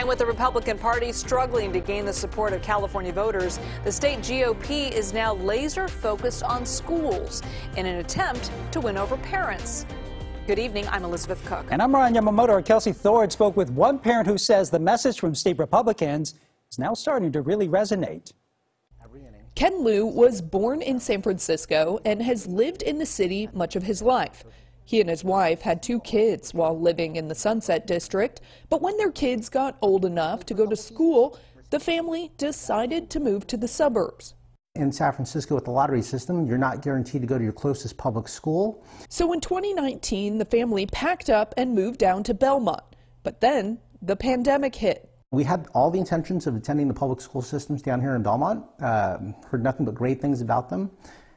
And with the Republican Party struggling to gain the support of California voters, the state GOP is now laser focused on schools in an attempt to win over parents. Good evening. I'm Elizabeth Cook. And I'm Ryan Yamamoto. Kelsi Thorud spoke with one parent who says the message from state Republicans is now starting to really resonate. Ken Liu was born in San Francisco and has lived in the city much of his life. He and his wife had two kids while living in the Sunset District, but when their kids got old enough to go to school, the family decided to move to the suburbs. In San Francisco, with the lottery system, you're not guaranteed to go to your closest public school. So in 2019, the family packed up and moved down to Belmont. But then the pandemic hit. We had all the intentions of attending the public school systems down here in Belmont, uh, heard nothing but great things about them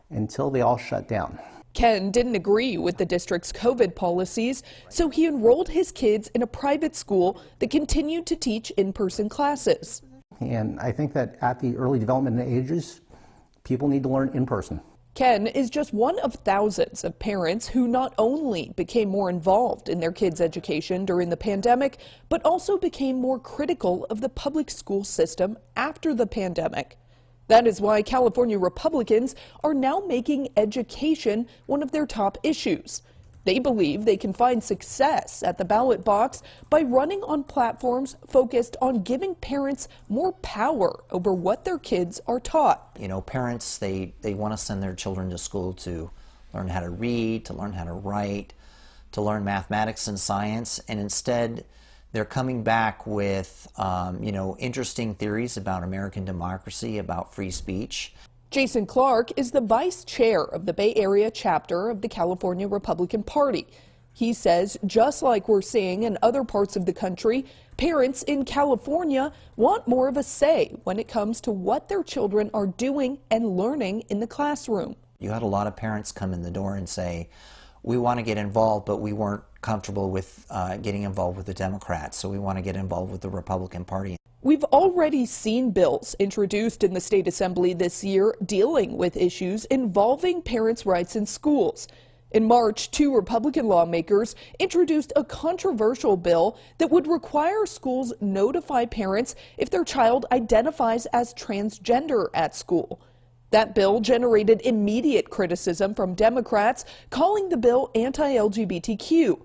until they all shut down. Ken didn't agree with the district's COVID policies, so he enrolled his kids in a private school that continued to teach in person classes. And I think that at the early development ages, people need to learn in person. Ken is just one of thousands of parents who not only became more involved in their kids' education during the pandemic, but also became more critical of the public school system after the pandemic. That is why California Republicans are now making education one of their top issues. They believe they can find success at the ballot box by running on platforms focused on giving parents more power over what their kids are taught. You know, parents, they, they want to send their children to school to learn how to read, to learn how to write, to learn mathematics and science, and instead, they're coming back with, um, you know, interesting theories about American democracy, about free speech. Jason Clark is the vice chair of the Bay Area chapter of the California Republican Party. He says, just like we're seeing in other parts of the country, parents in California want more of a say when it comes to what their children are doing and learning in the classroom. You had a lot of parents come in the door and say, we want to get involved, but we weren't comfortable with uh, getting involved with the Democrats, so we want to get involved with the Republican Party. We've already seen bills introduced in the state assembly this year dealing with issues involving parents' rights in schools. In March, two Republican lawmakers introduced a controversial bill that would require schools notify parents if their child identifies as transgender at school. That bill generated immediate criticism from Democrats, calling the bill anti LGBTQ.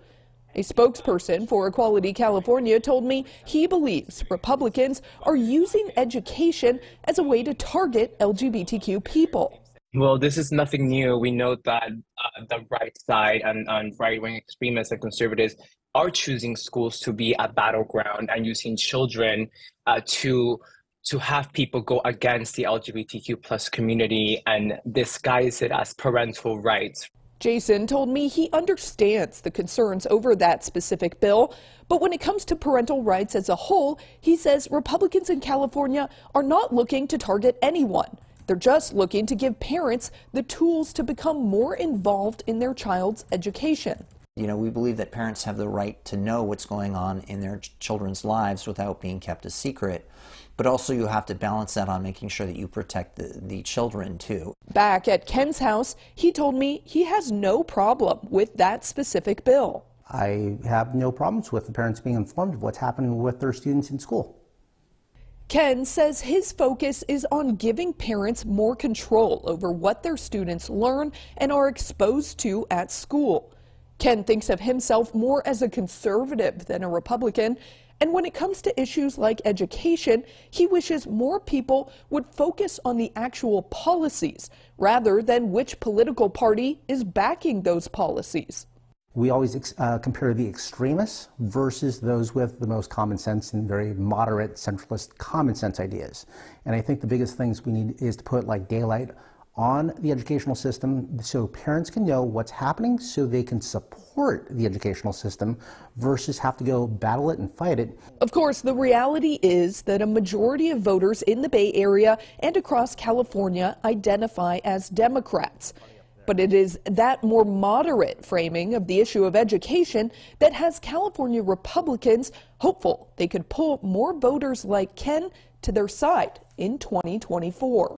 A spokesperson for Equality California told me he believes Republicans are using education as a way to target LGBTQ people. Well, this is nothing new. We know that uh, the right side and, and right wing extremists and conservatives are choosing schools to be a battleground and using children uh, to to have people go against the LGBTQ plus community and disguise it as parental rights. Jason told me he understands the concerns over that specific bill, but when it comes to parental rights as a whole, he says Republicans in California are not looking to target anyone. They're just looking to give parents the tools to become more involved in their child's education. You know, we believe that parents have the right to know what's going on in their children's lives without being kept a secret. But also, you have to balance that on making sure that you protect the, the children, too. Back at Ken's house, he told me he has no problem with that specific bill. I have no problems with the parents being informed of what's happening with their students in school. Ken says his focus is on giving parents more control over what their students learn and are exposed to at school. Ken thinks of himself more as a conservative than a Republican. And when it comes to issues like education, he wishes more people would focus on the actual policies rather than which political party is backing those policies. We always uh, compare the extremists versus those with the most common sense and very moderate, centralist, common sense ideas. And I think the biggest things we need is to put like daylight on the educational system so parents can know what's happening so they can support the educational system versus have to go battle it and fight it. Of course, the reality is that a majority of voters in the Bay Area and across California identify as Democrats. But it is that more moderate framing of the issue of education that has California Republicans hopeful they could pull more voters like Ken to their side in 2024.